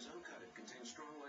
program is uncut. It contains strong